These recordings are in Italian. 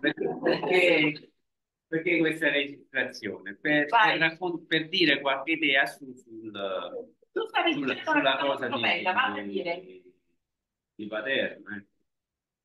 perché, perché questa registrazione? Per, per, per, dire qualche idea su, sul, sulla, sulla cosa di, di, di Paterno. Eh.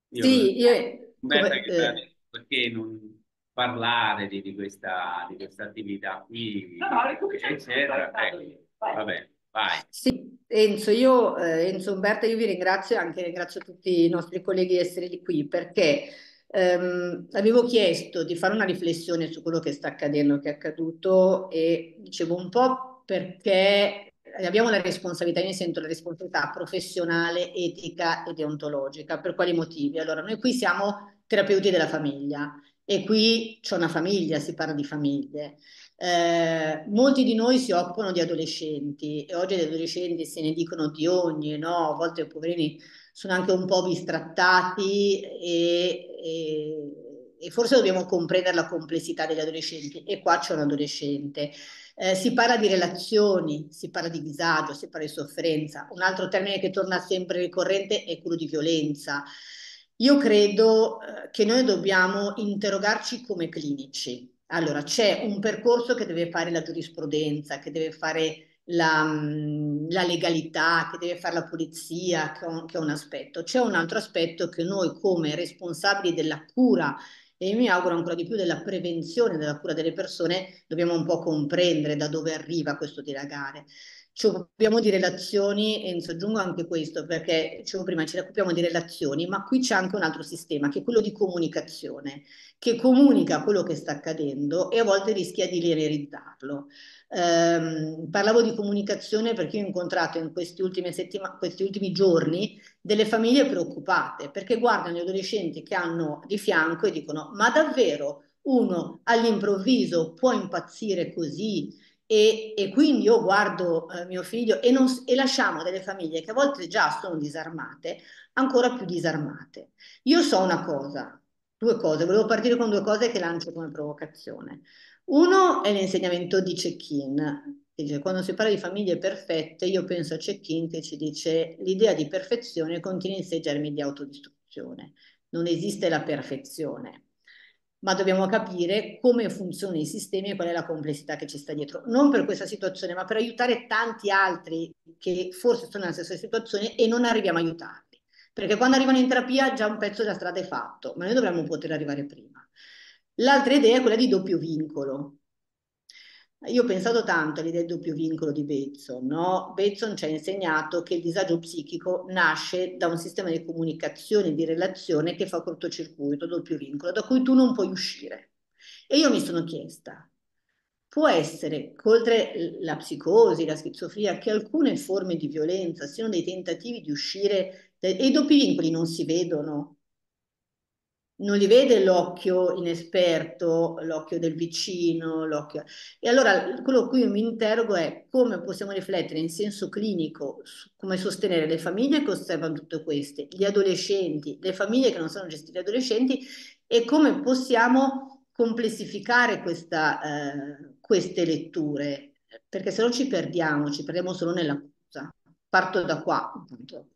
Io, sì, io... Come, eh, perché non parlare di, di, questa, di questa attività qui, no, no, eccetera. Ecco, vabbè, vai. Sì, Enzo, io, eh, Enzo Umberta, io vi ringrazio e anche ringrazio tutti i nostri colleghi di essere di qui perché ehm, avevo chiesto di fare una riflessione su quello che sta accadendo, che è accaduto e dicevo un po' perché abbiamo la responsabilità, io sento la responsabilità professionale, etica e deontologica. Per quali motivi? Allora, noi qui siamo terapeuti della famiglia e qui c'è una famiglia, si parla di famiglie. Eh, molti di noi si occupano di adolescenti e oggi gli adolescenti se ne dicono di ogni, no? A volte i poverini sono anche un po' bistrattati e, e, e forse dobbiamo comprendere la complessità degli adolescenti e qua c'è un adolescente. Eh, si parla di relazioni, si parla di disagio, si parla di sofferenza. Un altro termine che torna sempre ricorrente è quello di violenza. Io credo eh, che noi dobbiamo interrogarci come clinici. Allora, c'è un percorso che deve fare la giurisprudenza, che deve fare la, mm, la legalità, che deve fare la polizia, che è, un, che è un aspetto. C'è un altro aspetto che noi come responsabili della cura e mi auguro ancora di più della prevenzione della cura delle persone, dobbiamo un po' comprendere da dove arriva questo dilagare. Ci occupiamo di relazioni, e aggiungo anche questo perché dicevo prima ci occupiamo di relazioni, ma qui c'è anche un altro sistema che è quello di comunicazione, che comunica quello che sta accadendo e a volte rischia di linearizzarlo. Eh, parlavo di comunicazione perché ho incontrato in questi ultimi, questi ultimi giorni delle famiglie preoccupate perché guardano gli adolescenti che hanno di fianco e dicono ma davvero uno all'improvviso può impazzire così e, e quindi io guardo eh, mio figlio e, non, e lasciamo delle famiglie che a volte già sono disarmate ancora più disarmate. Io so una cosa, due cose, volevo partire con due cose che lancio come provocazione. Uno è l'insegnamento di check-in. Dice, quando si parla di famiglie perfette, io penso a check-in che ci dice l'idea di perfezione contiene in sé germi di autodistruzione. Non esiste la perfezione, ma dobbiamo capire come funzionano i sistemi e qual è la complessità che ci sta dietro. Non per questa situazione, ma per aiutare tanti altri che forse sono nella stessa situazione e non arriviamo a aiutarli. Perché quando arrivano in terapia già un pezzo della strada è fatto, ma noi dovremmo poter arrivare prima. L'altra idea è quella di doppio vincolo. Io ho pensato tanto all'idea del doppio vincolo di Bateson. No? Bateson ci ha insegnato che il disagio psichico nasce da un sistema di comunicazione di relazione che fa cortocircuito, doppio vincolo, da cui tu non puoi uscire. E io mi sono chiesta, può essere, oltre la psicosi, la schizofria, che alcune forme di violenza siano dei tentativi di uscire, e i doppi vincoli non si vedono, non li vede l'occhio inesperto, l'occhio del vicino, l'occhio... E allora quello a cui io mi interrogo è come possiamo riflettere in senso clinico su come sostenere le famiglie che osservano tutte queste, gli adolescenti, le famiglie che non sanno gestire gli adolescenti e come possiamo complessificare questa, eh, queste letture, perché se no ci perdiamo, ci perdiamo solo nell'accusa. Parto da qua. Intanto.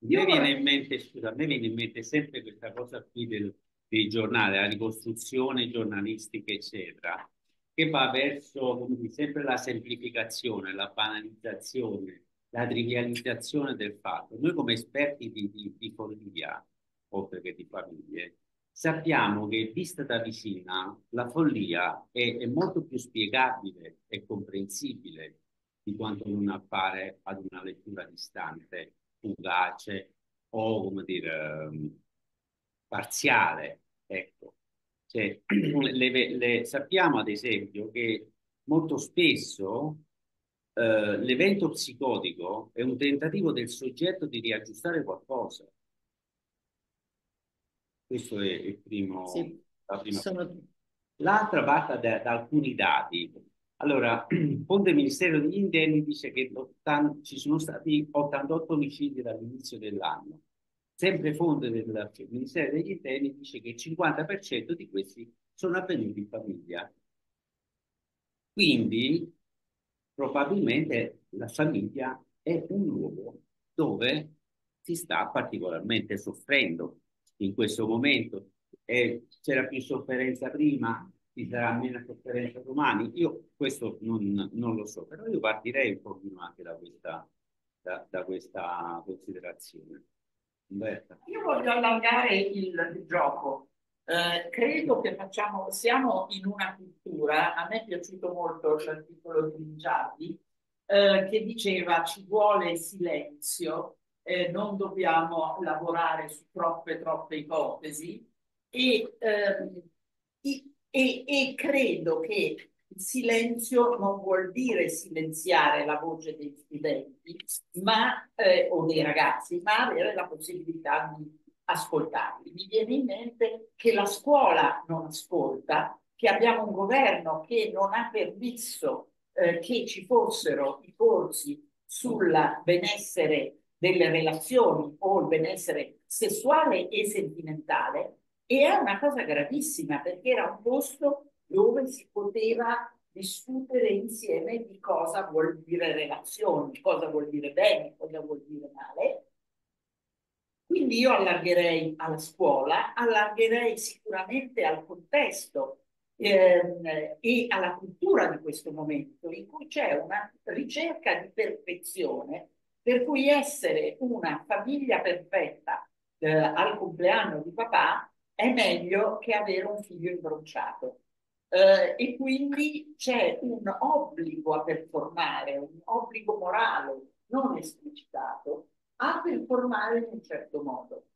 A me viene in mente, scusa, a me viene in mente sempre questa cosa qui del, dei giornali, la ricostruzione giornalistica, eccetera, che va verso dire, sempre la semplificazione, la banalizzazione, la trivializzazione del fatto. Noi come esperti di, di, di follia, oltre che di famiglie, sappiamo che vista da vicina la follia è, è molto più spiegabile e comprensibile di quanto non appare ad una lettura distante fugace o, come dire, um, parziale. Ecco. Cioè, le, le, sappiamo ad esempio che molto spesso eh, l'evento psicotico è un tentativo del soggetto di riaggiustare qualcosa. Questo è il primo. Sì, la prima sono... L'altra parte da, da alcuni dati allora, Ponte Ministero degli Interni dice che ci sono stati 88 omicidi dall'inizio dell'anno. Sempre fonte del Ministero degli Interni dice che il 50% di questi sono avvenuti in famiglia. Quindi, probabilmente la famiglia è un luogo dove si sta particolarmente soffrendo in questo momento. e c'era più sofferenza prima, ci sarà meno sofferenza domani. Io questo non, non lo so, però io partirei un pochino anche da questa, da, da questa considerazione. Umberta. Io voglio allargare il, gioco. Eh, credo che facciamo, siamo in una cultura, a me è piaciuto molto l'articolo di Giardi, eh, che diceva ci vuole silenzio, eh, non dobbiamo lavorare su troppe, troppe ipotesi e, ehm, e, e credo che il silenzio non vuol dire silenziare la voce dei studenti ma, eh, o dei ragazzi, ma avere la possibilità di ascoltarli. Mi viene in mente che la scuola non ascolta, che abbiamo un governo che non ha permesso eh, che ci fossero i corsi sul benessere delle relazioni o il benessere sessuale e sentimentale e è una cosa gravissima perché era un posto dove si poteva discutere insieme di cosa vuol dire relazioni, cosa vuol dire bene, cosa vuol dire male. Quindi io allargherei alla scuola, allargherei sicuramente al contesto ehm, e alla cultura di questo momento in cui c'è una ricerca di perfezione per cui essere una famiglia perfetta eh, al compleanno di papà è meglio che avere un figlio imbronciato. Eh, e quindi c'è un obbligo a performare, un obbligo morale non esplicitato a performare in un certo modo.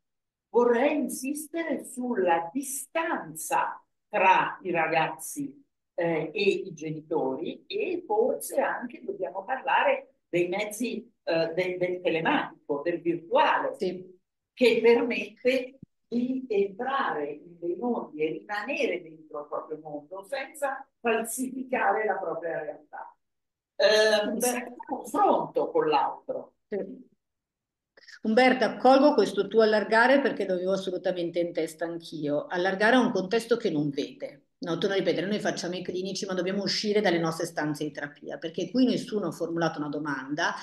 Vorrei insistere sulla distanza tra i ragazzi eh, e i genitori e forse anche dobbiamo parlare dei mezzi eh, del, del, telematico, del virtuale, sì. che permette di entrare in dei mondi e rimanere dentro il proprio mondo senza falsificare la propria realtà. Eh, confronto con l'altro. Umberta, accolgo questo tuo allargare perché l'avevo assolutamente in testa anch'io. Allargare a un contesto che non vede. No, torno a ripetere, noi facciamo i clinici, ma dobbiamo uscire dalle nostre stanze di terapia, perché qui nessuno ha formulato una domanda.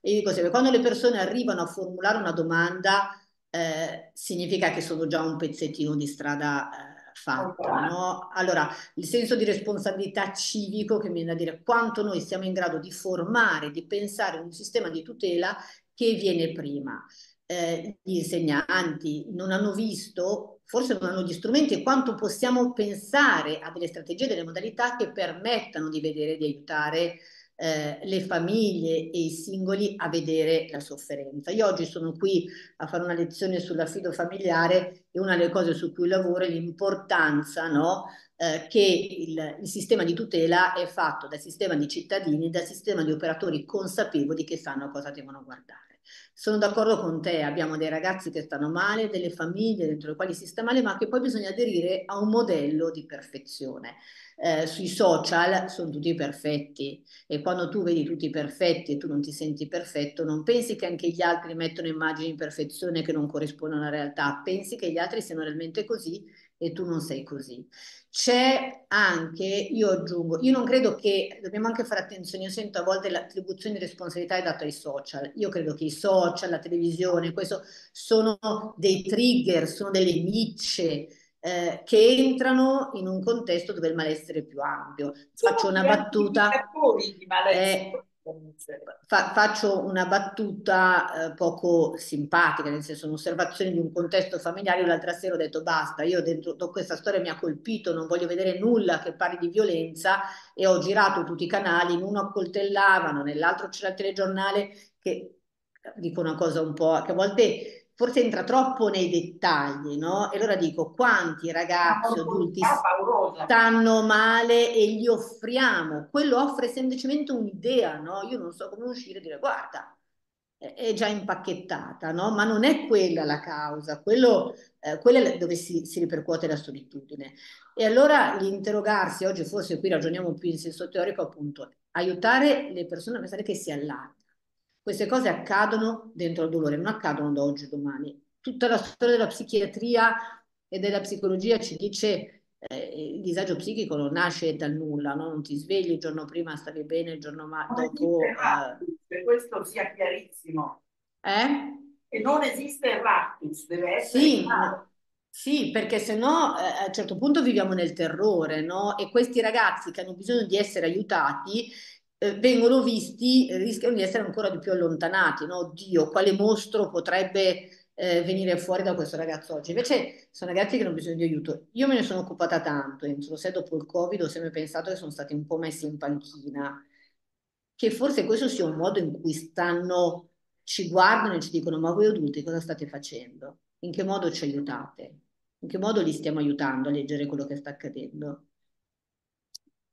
E dico sempre, quando le persone arrivano a formulare una domanda, eh, significa che sono già un pezzettino di strada eh, fatta. No? Allora, il senso di responsabilità civico che mi viene da dire quanto noi siamo in grado di formare, di pensare un sistema di tutela che viene prima. Eh, gli insegnanti non hanno visto, forse non hanno gli strumenti e quanto possiamo pensare a delle strategie, delle modalità che permettano di vedere, di aiutare eh, le famiglie e i singoli a vedere la sofferenza. Io oggi sono qui a fare una lezione sull'affido familiare e una delle cose su cui lavoro è l'importanza no, eh, che il, il, sistema di tutela è fatto dal sistema di cittadini, dal sistema di operatori consapevoli che sanno cosa devono guardare. Sono d'accordo con te, abbiamo dei ragazzi che stanno male, delle famiglie dentro le quali si sta male, ma che poi bisogna aderire a un modello di perfezione eh, sui social sono tutti perfetti e quando tu vedi tutti perfetti e tu non ti senti perfetto, non pensi che anche gli altri mettono immagini di perfezione che non corrispondono alla realtà, pensi che gli altri siano realmente così e tu non sei così. C'è anche, io aggiungo, io non credo che, dobbiamo anche fare attenzione, io sento a volte l'attribuzione di responsabilità è data ai social, io credo che i social, la televisione, questo sono dei trigger, sono delle micce, eh, che entrano in un contesto dove il malessere è più ampio. Faccio una battuta. Eh, fa, faccio una battuta eh, poco simpatica, nel senso un'osservazione di un contesto familiare. L'altra sera ho detto basta, io dentro questa storia mi ha colpito, non voglio vedere nulla che parli di violenza e ho girato tutti i canali, in uno accoltellavano, nell'altro c'era il telegiornale che dico una cosa un po' che a volte forse entra troppo nei dettagli, no? E allora dico quanti ragazzi adulti stanno male e gli offriamo, quello offre semplicemente un'idea, no? Io non so come uscire e dire guarda, è già impacchettata, no? Ma non è quella la causa, quello, eh, quella è dove si, si, ripercuote la solitudine. E allora l'interrogarsi, oggi forse qui ragioniamo più in senso teorico, appunto, aiutare le persone a pensare che si allarga queste cose accadono dentro il dolore, non accadono da oggi o domani. Tutta la storia della psichiatria e della psicologia ci dice eh, il disagio psichico non nasce dal nulla, no? non ti svegli il giorno prima, stavi bene, il giorno ma- dopo... Eh... questo sia chiarissimo. Eh? E non esiste il raptus, deve essere sì. Sì, perché se no eh, a un certo punto viviamo nel terrore, no? E questi ragazzi che hanno bisogno di essere aiutati eh, vengono visti, rischiano di essere ancora di più allontanati, no? Oddio, quale mostro potrebbe eh, venire fuori da questo ragazzo oggi? Invece sono ragazzi che hanno bisogno di aiuto. Io me ne sono occupata tanto, so se dopo il Covid ho sempre pensato che sono stati un po' messi in panchina, che forse questo sia un modo in cui stanno, ci guardano e ci dicono ma voi adulti cosa state facendo? In che modo ci aiutate? In che modo li stiamo aiutando a leggere quello che sta accadendo?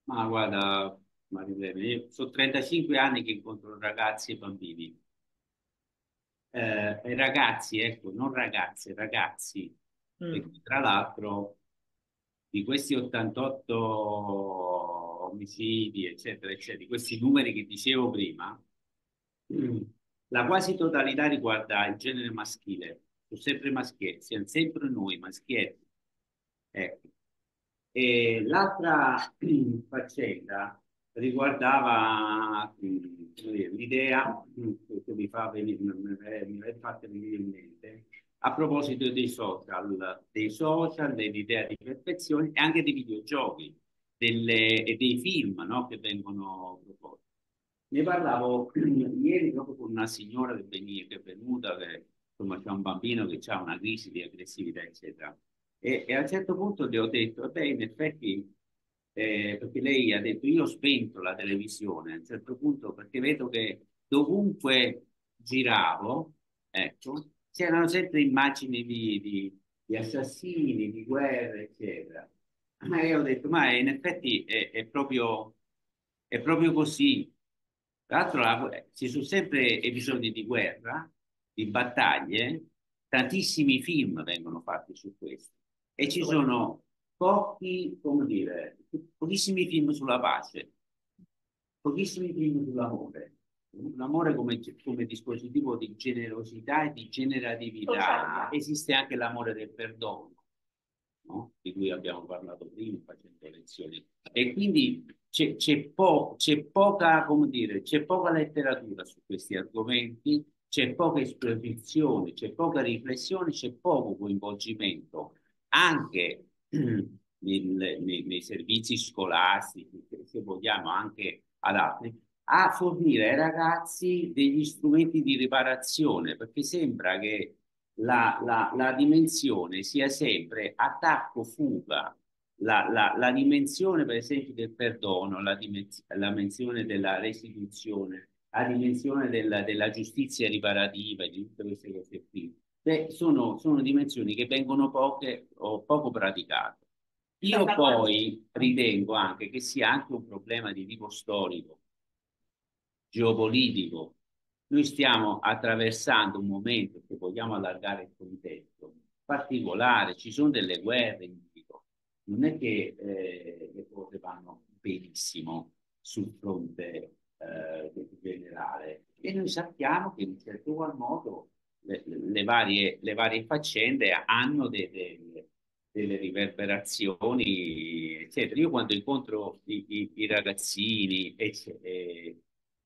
Ma guarda, Marilene, io sono 35 anni che incontro ragazzi e bambini. Eh, ragazzi, ecco, non ragazze, ragazzi. Mm. E tra l'altro, di questi 88 omicidi, eccetera, eccetera, di questi numeri che dicevo prima, la quasi totalità riguarda il genere maschile sono sempre maschietti, siamo sempre noi maschietti. Ecco. E l'altra faccenda riguardava l'idea che mi fa venire, mi è fatta venire in mente a proposito dei social, dei social, dell'idea di perfezione e anche dei videogiochi delle, e dei film no, che vengono proposti. Ne parlavo ieri proprio con una signora che, veniva, che è venuta, che insomma c'è un bambino che ha una crisi di aggressività, eccetera. E, e, a un certo punto le ho detto, beh, in effetti, eh, perché lei ha detto, io ho spento la televisione, a un certo punto, perché vedo che dovunque giravo, ecco, c'erano sempre immagini di, di, di assassini, di guerre, eccetera. Ma io ho detto, ma in effetti è, è, proprio, è proprio così. Tra l'altro ci sono sempre episodi di guerra, di battaglie, tantissimi film vengono fatti su questo e ci sono pochi, come dire, pochissimi film sulla pace, pochissimi film sull'amore. L'amore come, come, dispositivo di generosità e di generatività. Esiste anche l'amore del perdono, no? di cui abbiamo parlato prima facendo lezioni. E quindi c'è, c'è, po- c'è poca, come dire, c'è poca letteratura su questi argomenti c'è poca esposizione, c'è poca riflessione, c'è poco coinvolgimento anche nel, nei, nei, servizi scolastici, se vogliamo anche ad altri, a fornire ai ragazzi degli strumenti di riparazione, perché sembra che la, la, la dimensione sia sempre attacco-fuga, la, la, la, dimensione per esempio del perdono, la, la dimensione della restituzione, a dimensione della, della giustizia riparativa di tutte queste cose qui, beh, sono, sono dimensioni che vengono poche o poco praticate. Io poi ritengo anche che sia anche un problema di tipo storico, geopolitico. Noi stiamo attraversando un momento che vogliamo allargare il contesto particolare, ci sono delle guerre in giro. Non è che eh, le cose vanno benissimo sul fronte eh, generale. E noi sappiamo che in certo qual modo le, varie, le varie faccende hanno de, de, delle riverberazioni, eccetera. Io quando incontro i, i, i ragazzini e, e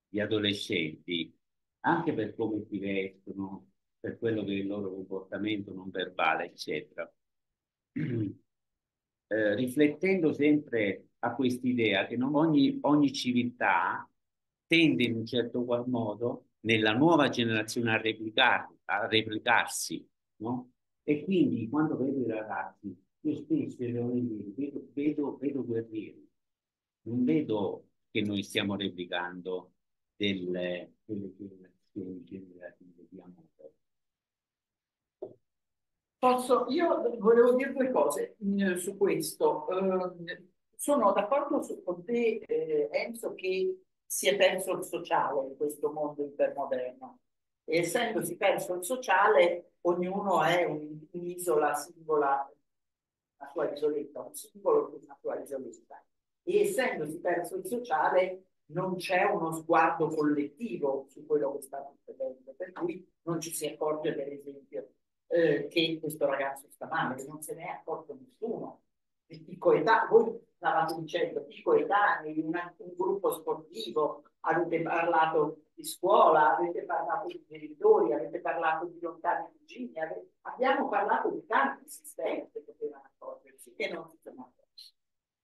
gli adolescenti, anche per come si vestono, per quello che è il loro comportamento non verbale, eccetera, eh, riflettendo sempre a quest'idea che non ogni, ogni civiltà tende in un certo qual modo nella nuova generazione a, replicar, a replicarsi, no? E quindi quando vedo i ragazzi, io spesso vedo, vedo, vedo guerrieri, non vedo che noi stiamo replicando delle, delle generazioni generative di amore. Posso, io volevo dire due cose mh, su questo. Uh, sono d'accordo con te, eh, Enzo, che si è perso il sociale in questo mondo ipermoderno. E essendosi perso il sociale, ognuno è un'isola singola, una sua isoletta, un singolo una sua isoletta. E essendosi perso il sociale, non c'è uno sguardo collettivo su quello che sta succedendo, per cui non ci si accorge, per esempio, eh, che questo ragazzo sta male, non se ne è accorto nessuno. I coetanei, voi stavate dicendo, i coetanei, un gruppo sportivo, avete parlato di scuola, avete parlato di genitori, avete parlato di lontani cugini, abbiamo parlato di tanti sistemi che potevano accorgersi e non si sono accorti.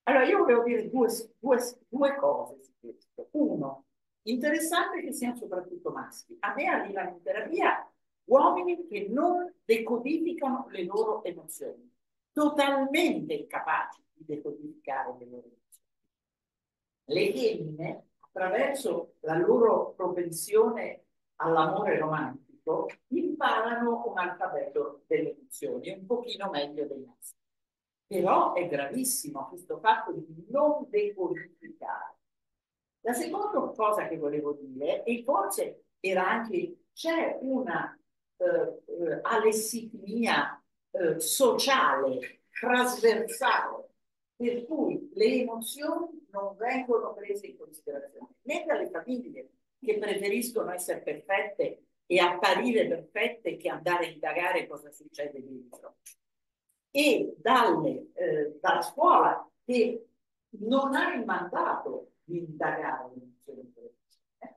Allora io volevo dire due, due, due cose su questo. Uno, interessante che siano soprattutto maschi. A me arrivano in terapia uomini che non decodificano le loro emozioni, totalmente incapaci di decodificare le loro. Le femmine attraverso la loro propensione all'amore romantico, imparano un alfabeto delle emozioni, un pochino meglio dei nostri. Però è gravissimo questo fatto di non decodificare. La seconda cosa che volevo dire, e forse era anche, c'è una eh, eh alessitimia eh, sociale, trasversale, per cui le emozioni non vengono prese in considerazione né dalle famiglie che preferiscono essere perfette e apparire perfette che andare a indagare cosa succede dentro e dalle, eh, dalla scuola che non ha il mandato di indagare eh,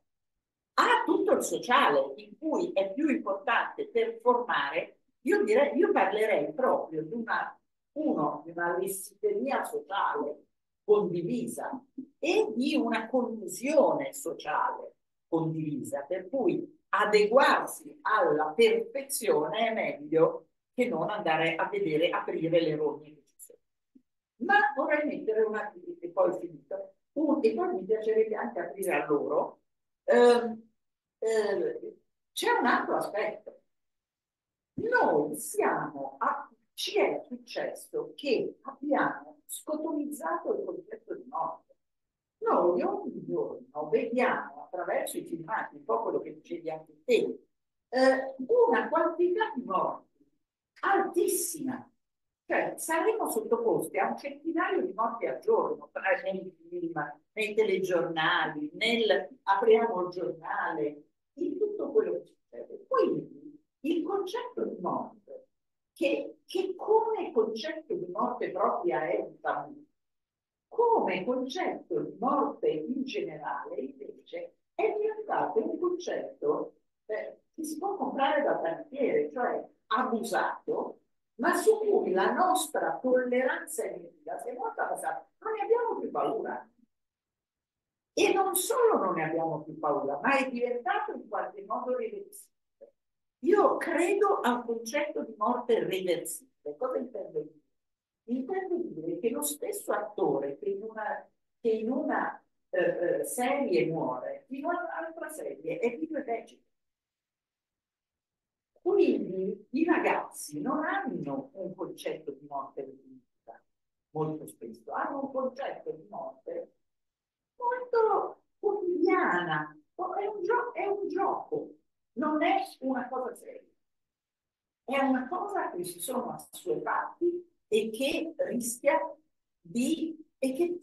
ha tutto il sociale in cui è più importante per formare io direi io parlerei proprio di una uno, di una lessicheria sociale condivisa e di una collusione sociale condivisa, per cui adeguarsi alla perfezione è meglio che non andare a vedere, aprire le rogne che ci sono. Ma vorrei mettere una, e poi finito, un, e poi mi piacerebbe anche aprire a loro, eh, eh, c'è un altro aspetto. Noi siamo a ci è successo che abbiamo scotomizzato il concetto di morte. Noi ogni giorno vediamo attraverso i filmati, un po' quello che dicevi anche te, eh, una quantità di morti altissima. Cioè saremo sottoposti a un centinaio di morti al giorno, tra nei film, nei telegiornali, nel apriamo il giornale, in tutto quello che succede. Quindi il concetto di morte che, che come concetto di morte propria è un tabù, come concetto di morte in generale invece è diventato un concetto eh, che si può comprare dal cantiere, cioè abusato, ma su cui la nostra tolleranza emotiva si è molto abbassata. Non ne abbiamo più paura. E non solo non ne abbiamo più paura, ma è diventato in qualche modo reversibile. Io credo a un concetto di morte reversibile. Cosa intendo dire? Intendo dire che lo stesso attore che in una, che in una eh, eh serie muore, in un'altra serie è vivo e. Quindi i ragazzi non hanno un concetto di morte definitiva, molto spesso, hanno un concetto di morte molto quotidiana, è un, è un gioco, non è una cosa seria. È una cosa che si sono assuefatti e che rischia di... e che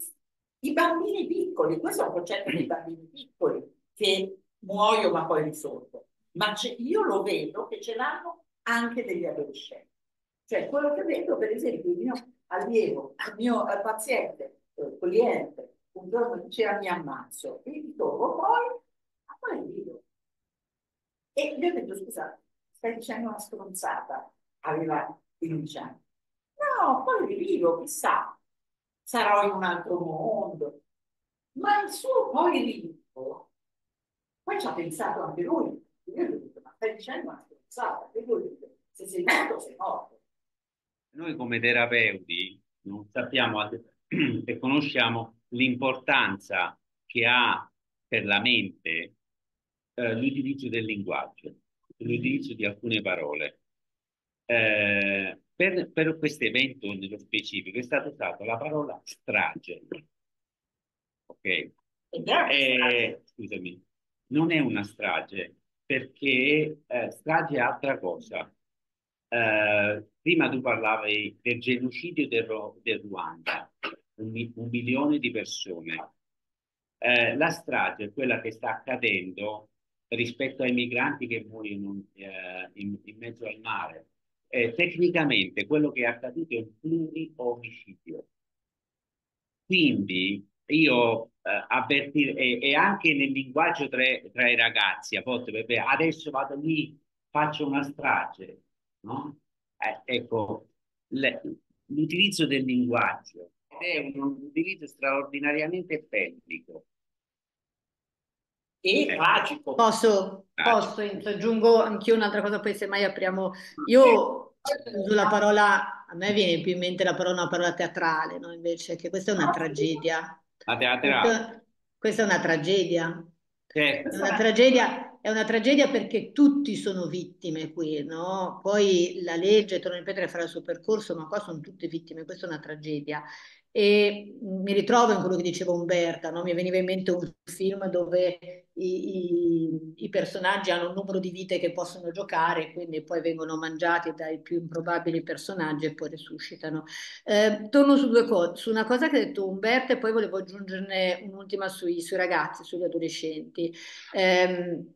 i bambini piccoli, questo è un concetto dei bambini piccoli, che muoiono ma poi risorgono. Ma io lo vedo che ce l'hanno anche degli adolescenti. Cioè, quello che vedo, per esempio, il mio allievo, il mio paziente, eh, cliente, un giorno diceva mi ammazzo, e gli trovo poi, ma poi vivo. E gli ho detto, scusa, stai dicendo una stronzata, aveva 15 anni. No, poi rivivo, chissà, sarò in un altro mondo. Ma il suo poi rivivo, poi ci ha pensato anche lui. Io gli ho detto, ma stai dicendo una stronzata, che vuol dire? Se sei morto, sei morto. Noi come terapeuti non sappiamo e conosciamo l'importanza che ha per la mente eh, l'utilizzo del linguaggio, l'utilizzo di alcune parole. Eh, per, per questo evento nello specifico è stata usata la parola strage. Ok? Eh, scusami, non è una strage perché eh, strage è altra cosa. Eh, prima tu parlavi del genocidio del, del Ruanda, un, un, milione di persone. Eh, la strage è quella che sta accadendo rispetto ai migranti che muoiono eh, in, in, mezzo al mare. Eh, tecnicamente quello che è accaduto è un pluri-omicidio. Quindi io eh, avvertire e, e, anche nel linguaggio tra, tra, i ragazzi a volte beh, adesso vado lì faccio una strage no? Eh, ecco l'utilizzo del linguaggio è un utilizzo straordinariamente bellico e tragico posso, posso aggiungo anch'io un'altra cosa poi se mai apriamo io uso la parola a me viene più in mente la parola una parola teatrale no? invece che questa è una tragedia la teatrale. Questa, è una tragedia. Certo. È una tragedia, è una tragedia perché tutti sono vittime qui, no? Poi la legge, torno a ripetere, farà il suo percorso, ma qua sono tutte vittime, questa è una tragedia. E mi ritrovo in quello che diceva Umberta, no? mi veniva in mente un film dove i, i, i, personaggi hanno un numero di vite che possono giocare, quindi poi vengono mangiati dai più improbabili personaggi e poi risuscitano. Eh, torno su due cose, su una cosa che ha detto Umberta e poi volevo aggiungerne un'ultima sui, sui, ragazzi, sugli adolescenti. Eh,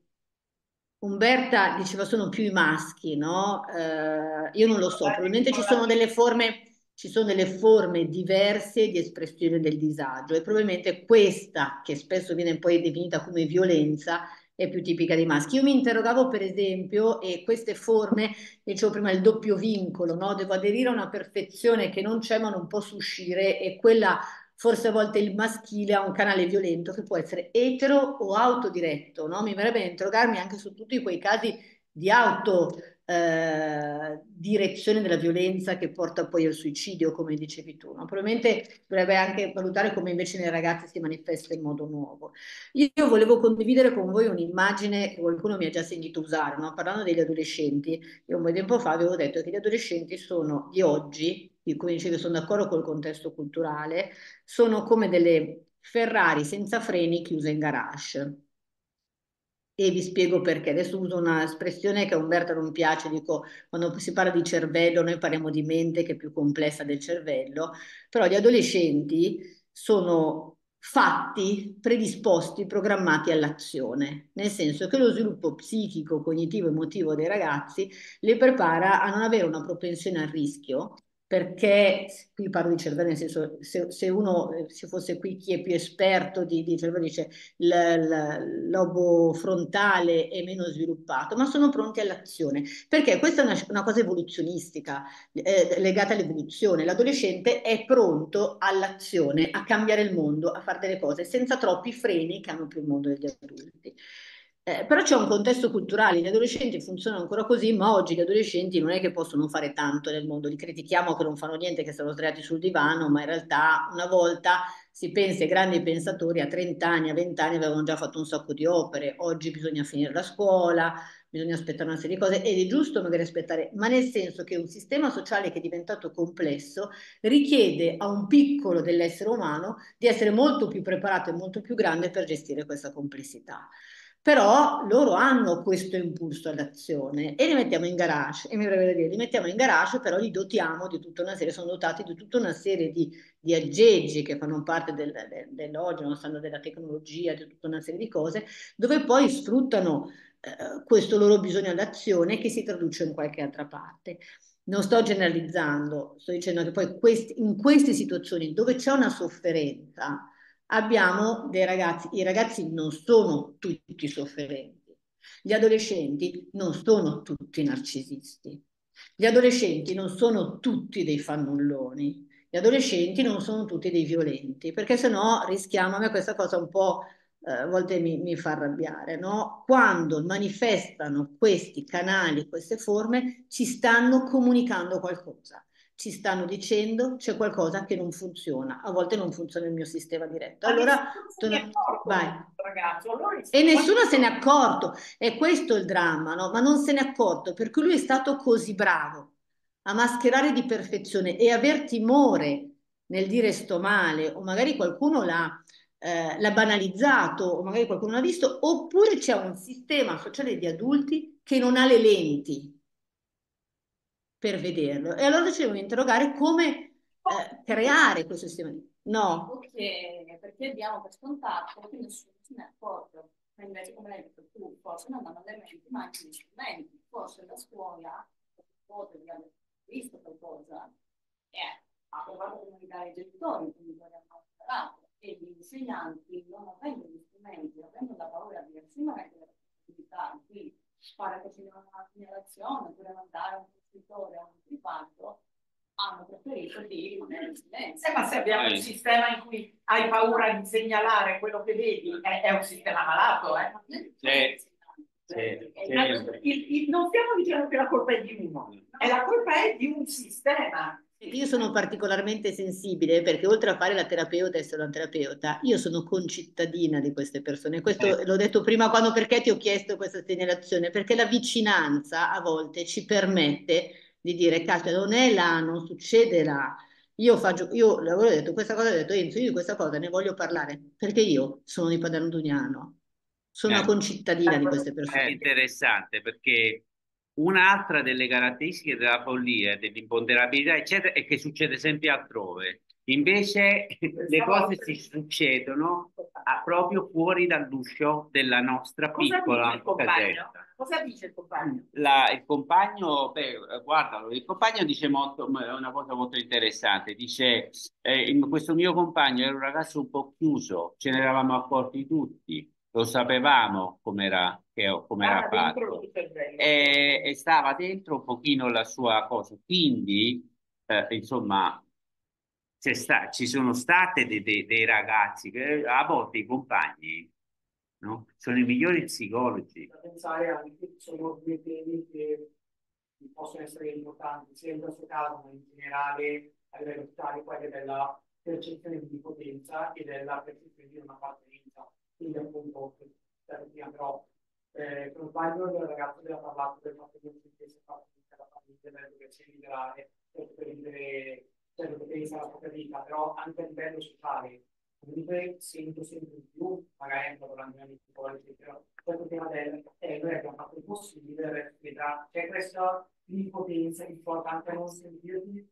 Umberta diceva sono più i maschi, no? Eh, io non lo so, probabilmente ci sono delle forme ci sono delle forme diverse di espressione del disagio e probabilmente questa, che spesso viene poi definita come violenza, è più tipica dei maschi. Io mi interrogavo per esempio, e queste forme, dicevo prima il doppio vincolo, no? devo aderire a una perfezione che non c'è ma non posso uscire e quella forse a volte il maschile ha un canale violento che può essere etero o autodiretto, no? mi verrebbe a interrogarmi anche su tutti quei casi di auto eh, direzione della violenza che porta poi al suicidio, come dicevi tu. No? Probabilmente dovrebbe anche valutare come invece nei ragazzi si manifesta in modo nuovo. Io, volevo condividere con voi un'immagine che qualcuno mi ha già sentito usare, no? parlando degli adolescenti. Io un po' di tempo fa avevo detto che gli adolescenti sono di oggi, come dicevi sono d'accordo col contesto culturale, sono come delle Ferrari senza freni chiuse in garage e vi spiego perché. Adesso uso un'espressione che a Umberto non piace, dico quando si parla di cervello noi parliamo di mente che è più complessa del cervello, però gli adolescenti sono fatti, predisposti, programmati all'azione, nel senso che lo sviluppo psichico, cognitivo, emotivo dei ragazzi li prepara a non avere una propensione al rischio, perché qui parlo di cervello, nel senso se, se uno eh, se fosse qui chi è più esperto di, di cervello dice il lobo frontale è meno sviluppato, ma sono pronti all'azione, perché questa è una, una cosa evoluzionistica, eh, legata all'evoluzione, l'adolescente è pronto all'azione, a cambiare il mondo, a fare delle cose senza troppi freni che hanno più il mondo degli adulti. Eh, però c'è un contesto culturale, gli adolescenti funzionano ancora così, ma oggi gli adolescenti non è che possono fare tanto nel mondo, li critichiamo che non fanno niente, che stanno sdraiati sul divano, ma in realtà una volta si pensa ai grandi pensatori a 30 anni, a 20 anni avevano già fatto un sacco di opere, oggi bisogna finire la scuola, bisogna aspettare una serie di cose ed è giusto magari aspettare, ma nel senso che un sistema sociale che è diventato complesso richiede a un piccolo dell'essere umano di essere molto più preparato e molto più grande per gestire questa complessità però loro hanno questo impulso all'azione e li mettiamo in garage, e mi verrebbe dire, li mettiamo in garage, però li dotiamo di tutta una serie, sono dotati di tutta una serie di, di aggeggi che fanno parte del, del, dell'oggi, non sanno della tecnologia, di tutta una serie di cose, dove poi sfruttano eh, questo loro bisogno d'azione che si traduce in qualche altra parte. Non sto generalizzando, sto dicendo che poi questi, in queste situazioni dove c'è una sofferenza, abbiamo dei ragazzi, i ragazzi non sono tutti sofferenti, gli adolescenti non sono tutti narcisisti, gli adolescenti non sono tutti dei fannulloni, gli adolescenti non sono tutti dei violenti, perché se no rischiamo, a me questa cosa un po' eh, a volte mi, mi fa arrabbiare, no? Quando manifestano questi canali, queste forme, ci stanno comunicando qualcosa ci stanno dicendo c'è qualcosa che non funziona, a volte non funziona il mio sistema diretto. Allora, vai. Ragazzo, allora e nessuno se n'è accorto, è questo il dramma, no? ma non se n'è accorto perché lui è stato così bravo a mascherare di perfezione e aver timore nel dire sto male o magari qualcuno l'ha eh, l'ha banalizzato o magari qualcuno l'ha visto, oppure c'è un sistema sociale di adulti che non ha le lenti per vederlo. E allora ci dobbiamo interrogare come eh, creare questo sistema. No. Perché, perché diamo per scontato che nessuno se ne accorge. Invece, come hai detto tu, forse non hanno elementi, ma anche gli strumenti. Forse la scuola potrebbe aver visto qualcosa e ha provato a comunicare ai genitori, quindi vogliamo imparato. e gli insegnanti non avendo gli strumenti, avendo la paura di assumere le responsabilità, quindi fare così una segnalazione oppure mandare un istruttore a un privato, hanno preferito di rimanere in silenzio. Eh, ma se abbiamo un sistema in cui hai paura di segnalare quello che vedi, è, è un sistema malato. Eh? Sì. Sì, il, il, non stiamo dicendo che la colpa è di uno, è la colpa è di un sistema. Io sono particolarmente sensibile perché oltre a fare la terapeuta e essere una terapeuta, io sono concittadina di queste persone. Questo eh. l'ho detto prima quando perché ti ho chiesto questa segnalazione, perché la vicinanza a volte ci permette di dire, caspita, non è là, non succede là. Io faccio, io l'avevo detto questa cosa, ho detto Enzo, io di questa cosa ne voglio parlare, perché io sono di Padano Dugnano, sono eh, una concittadina di queste persone. È interessante perché un'altra delle caratteristiche della follia, dell'imponderabilità, eccetera, è che succede sempre altrove. Invece le cose si succedono a, proprio fuori dall'uscio della nostra piccola casetta. Cosa dice il compagno? La, il compagno, beh, guardalo, il compagno dice molto, una cosa molto interessante, dice, eh, questo mio compagno era un ragazzo un po' chiuso, ce ne eravamo accorti tutti, lo sapevamo come era, come era fatto, e, e, stava dentro un pochino la sua cosa, quindi, eh, insomma, sta, ci sono state dei, dei, dei ragazzi che a volte i compagni no? Sono i migliori psicologi. Da pensare anche che sono due temi che possono essere importanti, sia in questo caso, ma in generale a livello sociale, quello della percezione di potenza e della percezione di una appartenenza. Quindi appunto, prima però, eh, non sbaglio, il ragazzo che ha parlato del fatto che non si stesse parte della famiglia, deve doversi liberare per prendere, cioè per pensare alla propria vita, però anche a livello sociale comunque sento sempre di più, magari anche lavorando in politici, però questo tema del eh, noi abbiamo fatto il possibile per c'è cioè questa impotenza che porta anche a non sentirti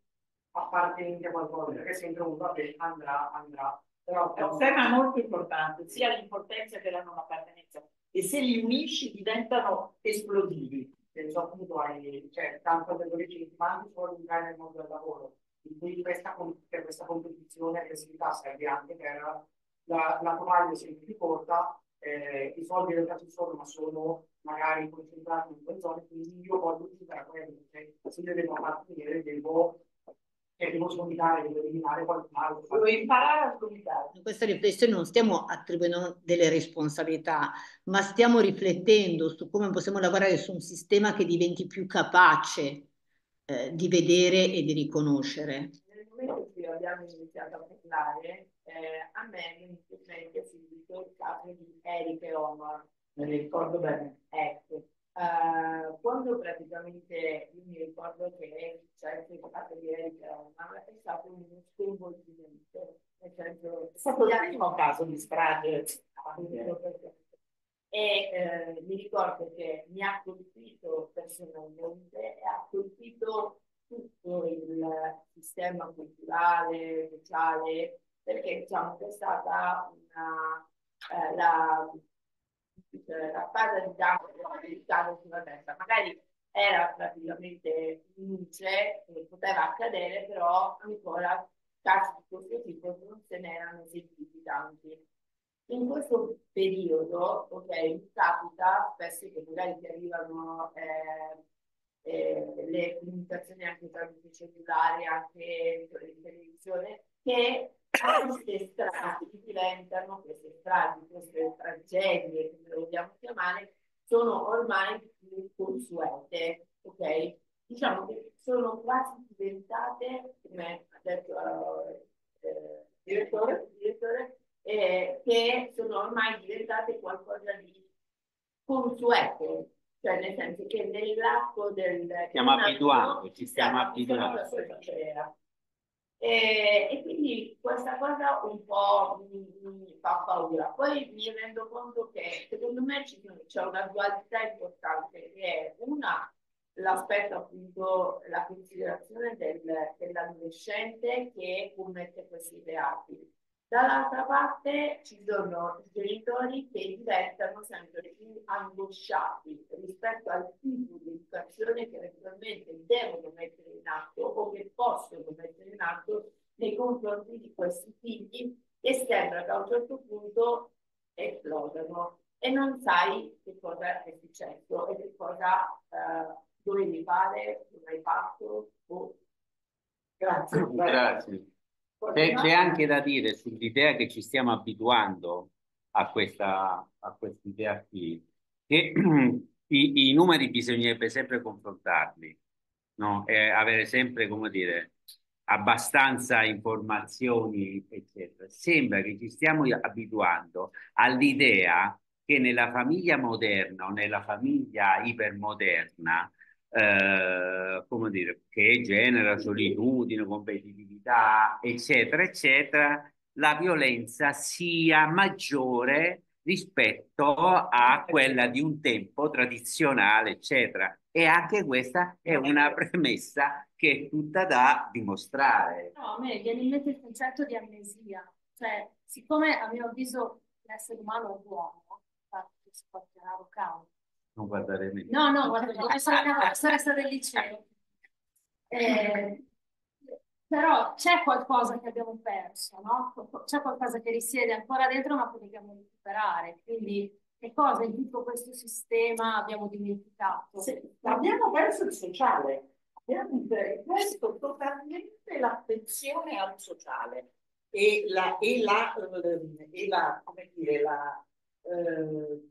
appartenenti a qualcosa, perché sempre uno vabbè andrà, andrà. Però è un tema molto importante, sia l'importanza che la non appartenenza. E se li unisci diventano esplosivi. Penso appunto ai, cioè, tanto adolescenti, ma anche solo entrare nel mondo del lavoro in cui questa, per questa competizione aggressività serve anche per la, la tovaglia sempre più corta, eh, i soldi realtà ci sono, ma sono magari concentrati in quelle zone, quindi io voglio giocare a quello, cioè, se devo appartenere, devo e devo scomitare, devo eliminare qualcun altro. Devo imparare a scomitare. In questa riflessione non stiamo attribuendo delle responsabilità, ma stiamo riflettendo su come possiamo lavorare su un sistema che diventi più capace eh, di vedere e di riconoscere. Nel momento in cui abbiamo iniziato a parlare, eh, a me mi in mente subito il caso di Eric e Omar, me ne ricordo bene. Ecco. Uh, quando praticamente io mi ricordo che cioè, il caso di Omar è stato uno sconvolgimento, nel senso, è stato il primo caso di strage. E eh, mi ricordo che mi ha colpito personalmente e ha colpito tutto il sistema culturale, sociale, perché diciamo che è stata una, eh, la, la spada di Giacomo sulla testa. Magari era praticamente luce, poteva accadere, però ancora casi di questo tipo non se ne erano sentiti tanti. In questo periodo, ok, capita spesso che magari ti arrivano eh, eh, le comunicazioni anche tramite cellulare, anche in televisione, che queste stragi diventano, queste stragi, queste tragedie, come le vogliamo chiamare, sono ormai più consuete, ok? Diciamo che sono quasi diventate, come ha detto uh, eh, direttore, direttore eh, che sono ormai diventate qualcosa di consueto, cioè nel senso che nell'atto del... Stiamo abituando, ci stiamo abituando. E, e, quindi questa cosa un po' mi, mi, fa paura. Poi mi rendo conto che secondo me c'è una dualità importante che è una l'aspetto appunto la considerazione del, dell'adolescente che commette questi reati Dall'altra parte ci sono i genitori che diventano sempre più angosciati rispetto al tipo di educazione che eventualmente devono mettere in atto o che possono mettere in atto nei confronti di questi figli e sembra che a un certo punto esplodano e non sai che cosa è successo e che cosa eh, dovevi fare, cosa hai fatto. Oh. Grazie. Grazie. C'è anche da dire sull'idea che ci stiamo abituando a questa, a quest'idea qui, che i, i, numeri bisognerebbe sempre confrontarli, no? E avere sempre, come dire, abbastanza informazioni, eccetera. Sembra che ci stiamo abituando all'idea che nella famiglia moderna o nella famiglia ipermoderna, eh, come dire, che genera solitudine, competitività, eccetera, eccetera, la violenza sia maggiore rispetto a quella di un tempo tradizionale, eccetera. E anche questa è una premessa che è tutta da dimostrare. No, a me viene in mente il concetto di amnesia. Cioè, siccome a mio avviso l'essere umano è buono, infatti si può chiamare causa. Non guardare me. No, no, guarda, come sono una professoressa del liceo. Eh, però c'è qualcosa che abbiamo perso, no? C'è qualcosa che risiede ancora dentro ma che dobbiamo recuperare. Quindi che cosa in tutto questo sistema abbiamo dimenticato? Sì, abbiamo perso il sociale, abbiamo perso totalmente l'attenzione al sociale e la, e la, e la come dire, la, eh,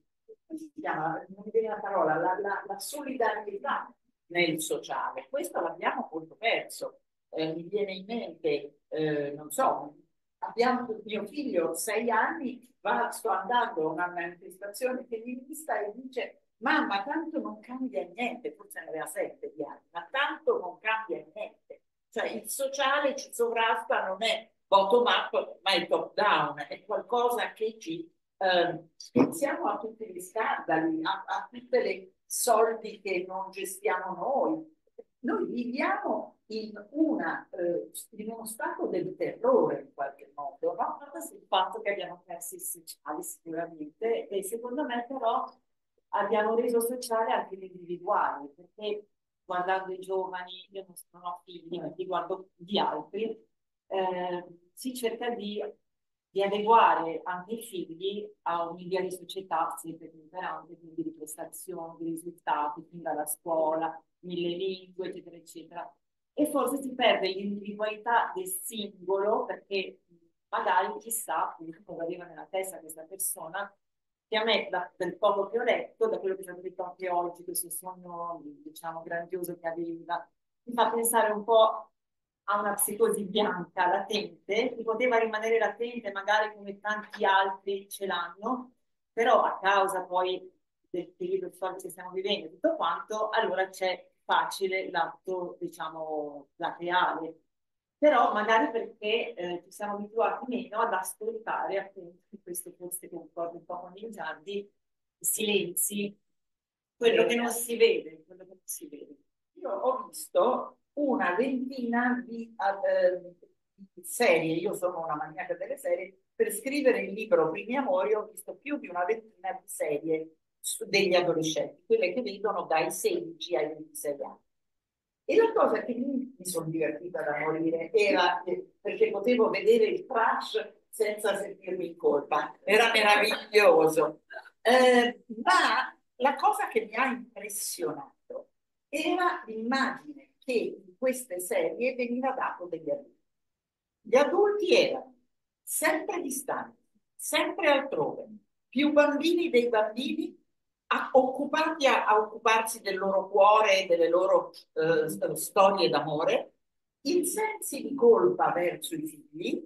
si chiama? Non mi viene la parola, la, la, la solidarietà nel sociale. Questo l'abbiamo molto perso eh, mi viene in mente, eh, non so, abbiamo mio figlio, sei anni, va, sto andando a una manifestazione femminista e dice mamma tanto non cambia niente, forse ne aveva sette di anni, ma tanto non cambia niente. Cioè il sociale ci sovrasta, non è bottom up, ma è top down, è qualcosa che ci... Eh, pensiamo a tutti gli scandali, a, a tutti i soldi che non gestiamo noi. Noi viviamo in, una, eh, in uno stato del terrore in qualche modo, no? il fatto che abbiamo perso i sociali sicuramente e secondo me però abbiamo reso sociale anche l'individuale, perché guardando i giovani, io non ho figli, ma li guardo di altri, eh, si cerca di, di, adeguare anche i figli a un'idea di società sempre più imperante, quindi di prestazioni, di risultati, fin dalla scuola, mille lingue, eccetera, eccetera e forse si perde l'individualità del singolo perché magari chissà appunto cosa arriva nella testa questa persona che a me, da, del poco che ho letto, da quello che ci hanno detto anche oggi, questo sogno, diciamo, grandioso che aveva, mi fa pensare un po' a una psicosi bianca latente, che poteva rimanere latente magari come tanti altri ce l'hanno, però a causa poi del periodo storico che stiamo vivendo e tutto quanto, allora c'è facile l'atto, diciamo, laterale. Però magari perché eh, ci siamo abituati meno ad ascoltare, appunto, questo forse concordo un po' con i Giardi, silenzi, quello che non si vede, quello che non si vede. Io ho visto una ventina di, uh, di serie, io sono una maniaca delle serie, per scrivere il libro Primi Amori ho visto più di una ventina di serie degli adolescenti, quelle che vedono dai 16 ai 26 anni. E la cosa che mi, mi sono divertita da morire era perché potevo vedere il trash senza sentirmi in colpa, era meraviglioso. Eh, ma la cosa che mi ha impressionato era l'immagine che in queste serie veniva dato degli adulti. Gli adulti erano sempre distanti, sempre altrove, più bambini dei bambini a, occupati a, a, occuparsi del loro cuore e delle loro eh, storie d'amore, in sensi di colpa verso i figli,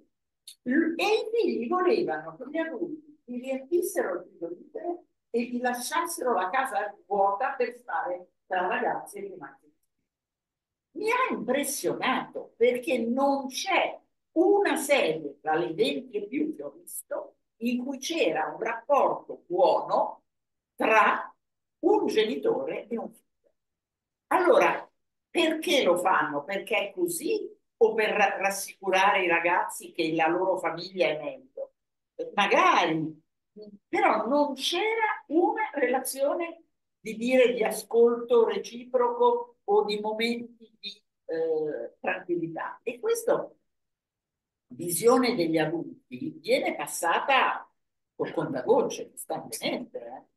e i figli volevano che gli adulti gli riempissero il frigorifero e gli lasciassero la casa vuota per stare tra ragazzi e rimasti. Mi ha impressionato perché non c'è una serie tra le 20 e più che ho visto in cui c'era un rapporto buono tra un genitore e un figlio. Allora, perché lo fanno? Perché è così o per rassicurare i ragazzi che la loro famiglia è meglio? Magari, però non c'era una relazione di dire di ascolto reciproco o di momenti di eh, tranquillità. E questo visione degli adulti viene passata col contagocce costantemente. Eh?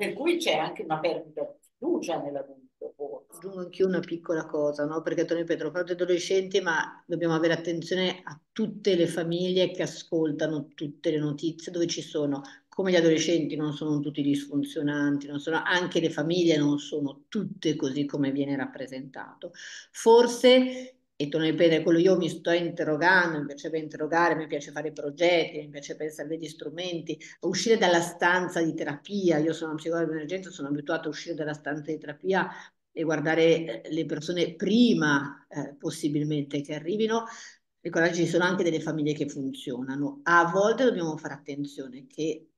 Per cui c'è anche una perdita di fiducia nell'adulto. Aggiungo anche una piccola cosa, no? perché Tony Pedro parla di adolescenti, ma dobbiamo avere attenzione a tutte le famiglie che ascoltano tutte le notizie dove ci sono, come gli adolescenti non sono tutti disfunzionanti, non sono, anche le famiglie non sono tutte così come viene rappresentato. Forse e torno a ripetere, quello io mi sto interrogando, mi piace interrogare, mi piace fare progetti, mi piace pensare degli strumenti, uscire dalla stanza di terapia, io sono un psicologo di emergenza, sono abituato a uscire dalla stanza di terapia e guardare eh, le persone prima eh, possibilmente che arrivino, ricordate ci sono anche delle famiglie che funzionano. A volte dobbiamo fare attenzione che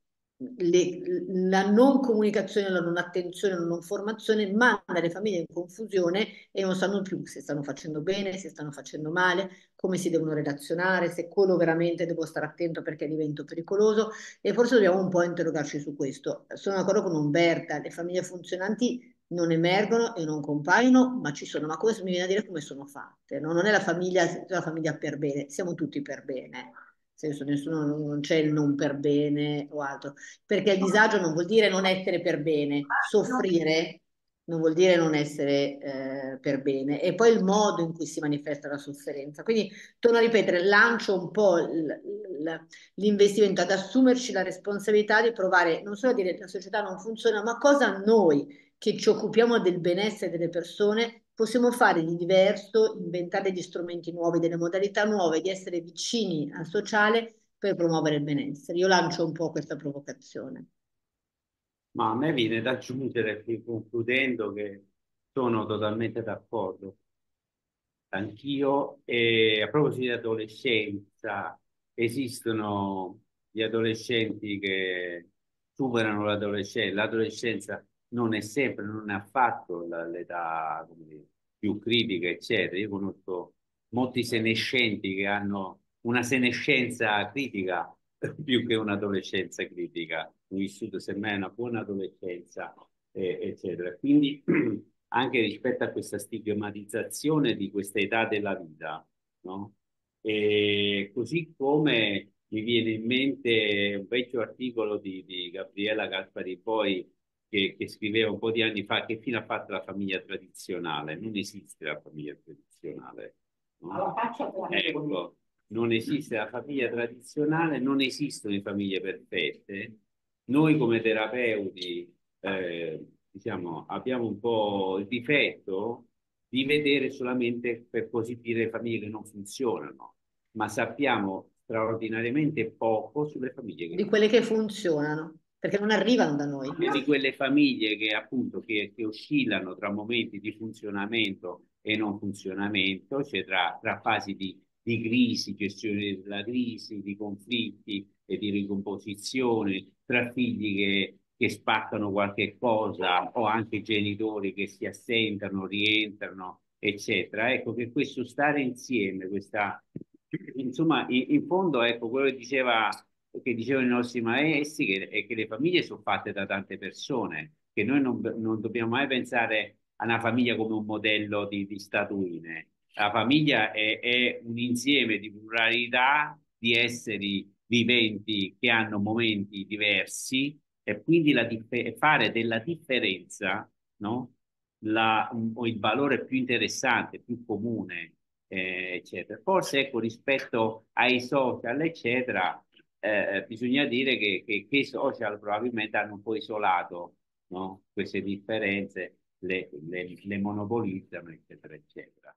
le, la non comunicazione, la non attenzione, la non formazione manda le famiglie in confusione e non sanno più se stanno facendo bene, se stanno facendo male, come si devono relazionare, se quello veramente devo stare attento perché divento pericoloso e forse dobbiamo un po' interrogarci su questo. Sono d'accordo con Umberta, le famiglie funzionanti non emergono e non compaiono, ma ci sono. Ma come mi viene a dire come sono fatte? No? Non è la famiglia, la famiglia per bene, siamo tutti per bene senso nessuno non c'è il non per bene o altro, perché il disagio non vuol dire non essere per bene, soffrire non vuol dire non essere eh, per bene, e poi il modo in cui si manifesta la sofferenza. Quindi, torno a ripetere, lancio un po' l'investimento ad assumerci la responsabilità di provare non solo a dire che la società non funziona, ma cosa noi che ci occupiamo del benessere delle persone possiamo fare di diverso, inventare degli strumenti nuovi, delle modalità nuove, di essere vicini al sociale per promuovere il benessere. Io lancio un po' questa provocazione. Ma a me viene da aggiungere, concludendo, che sono totalmente d'accordo. Anch'io, e a proposito di adolescenza, esistono gli adolescenti che superano l'adolescenza, l'adolescenza non è sempre, non è affatto l'età più critica, eccetera. Io conosco molti senescenti che hanno una senescenza critica più che un'adolescenza critica, ho vissuto semmai una buona adolescenza, eh, eccetera. Quindi anche rispetto a questa stigmatizzazione di questa età della vita, no? E così come mi viene in mente un vecchio articolo di, di Gabriela Gaspari poi che, che, scriveva un po' di anni fa che fine ha fatto la famiglia tradizionale. Non esiste la famiglia tradizionale. No? Ecco, non esiste la famiglia tradizionale, non esistono le famiglie perfette. Noi come terapeuti eh, diciamo, abbiamo un po' il difetto di vedere solamente, per così dire, le famiglie che non funzionano, ma sappiamo straordinariamente poco sulle famiglie che di quelle che funzionano perché non arrivano da noi. Di quelle famiglie che appunto che, che oscillano tra momenti di funzionamento e non funzionamento, cioè tra, tra fasi di, di crisi, gestione della crisi, di conflitti e di ricomposizione, tra figli che, che spaccano qualche cosa o anche genitori che si assentano, rientrano, eccetera. Ecco che questo stare insieme, questa, insomma, in, in fondo, ecco, quello che diceva che dicevano i nostri maestri, che, è che le famiglie sono fatte da tante persone, che noi non, non dobbiamo mai pensare a una famiglia come un modello di, di statuine. La famiglia è, è un insieme di pluralità di esseri viventi che hanno momenti diversi e quindi la fare della differenza no? la, o il valore più interessante, più comune, eh, eccetera. Forse ecco rispetto ai social, eccetera, eh, bisogna dire che, che, che, i social probabilmente hanno un po' isolato no? queste differenze, le, le, le monopolizzano, eccetera, eccetera.